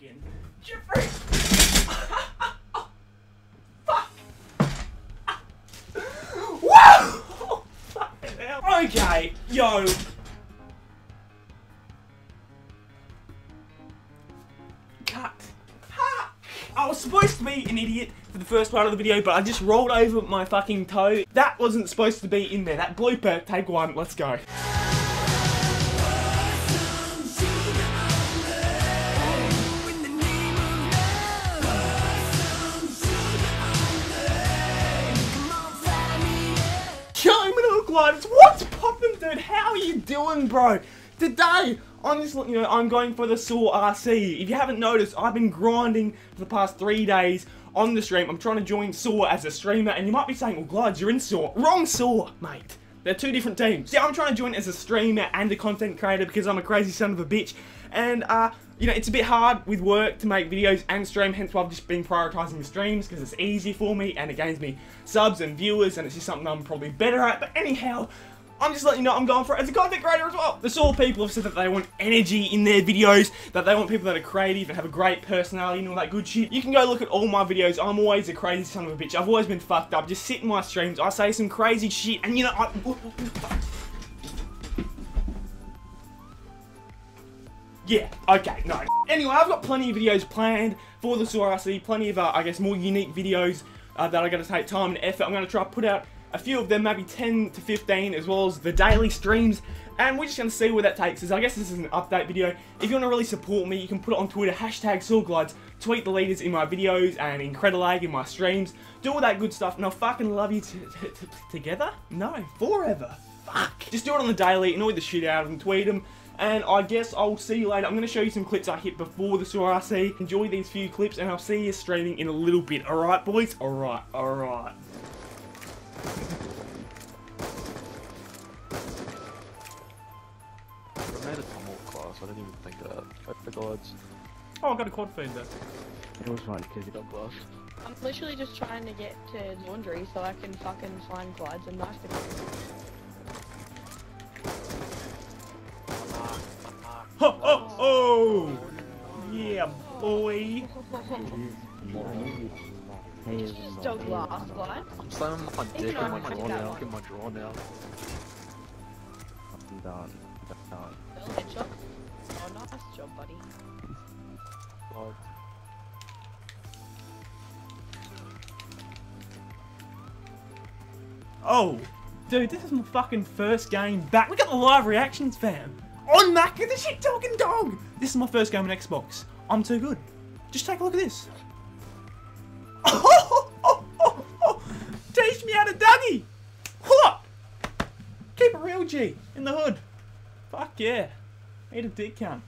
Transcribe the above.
fucking Jeffrey. Fuck. Whoa! Hell. Okay, yo. Cut. I was supposed to be an idiot for the first part of the video, but I just rolled over my fucking toe. That wasn't supposed to be in there. That blooper, take one, let's go. Gliders, what's poppin', dude? How are you doing, bro? Today, I'm just, you know, I'm going for the SoaR RC. If you haven't noticed, I've been grinding for the past three days on the stream. I'm trying to join SoaR as a streamer, and you might be saying, oh, well, Glides, you're in Saw. Wrong Saw, mate. They're two different teams. Yeah, I'm trying to join as a streamer and a content creator because I'm a crazy son of a bitch. And, uh, you know, it's a bit hard with work to make videos and stream, hence why I've just been prioritizing the streams because it's easy for me and it gains me subs and viewers and it's just something I'm probably better at. But anyhow, I'm just letting you know I'm going for it as a content creator as well. The SoaR people have said that they want energy in their videos, that they want people that are creative and have a great personality and all that good shit. You can go look at all my videos. I'm always a crazy son of a bitch. I've always been fucked up. Just sit in my streams. I say some crazy shit and you know, I... Yeah, okay, no. Anyway, I've got plenty of videos planned for the RC, plenty of, uh, I guess, more unique videos uh, that are going to take time and effort. I'm going to try to put out a few of them, maybe 10 to 15, as well as the daily streams, and we're just going to see where that takes us. I guess this is an update video. If you want to really support me, you can put it on Twitter, hashtag SawGlidez, tweet the leaders in my videos, and Incredilag in my streams, do all that good stuff, and I'll fucking love you together? No, forever. Fuck. Just do it on the daily, annoy the shit out of them, tweet them, and I guess I'll see you later. I'm going to show you some clips I hit before the SoaR RC. Enjoy these few clips, and I'll see you streaming in a little bit. Alright, boys? Alright, alright. I made a Tomahawk class, I didn't even think of that. Hope the gods. Oh, I got a quad feed there. It was right because you got glass. I'm literally just trying to get to laundry so I can fucking find glides and knife Yeah, boy. Still glass. I'm slamming my dick in my draw now. In my draw now. I'm down. down. Still headshot. Oh, nice job, buddy. Oh, dude, this is my fucking first game back. Look at the live reactions, fam on that, get the shit talking dog! This is my first game on Xbox. I'm too good. Just take a look at this. Teach me how to doggy! What? Keep it real, G, in the hood. Fuck yeah. Need a dick cunt.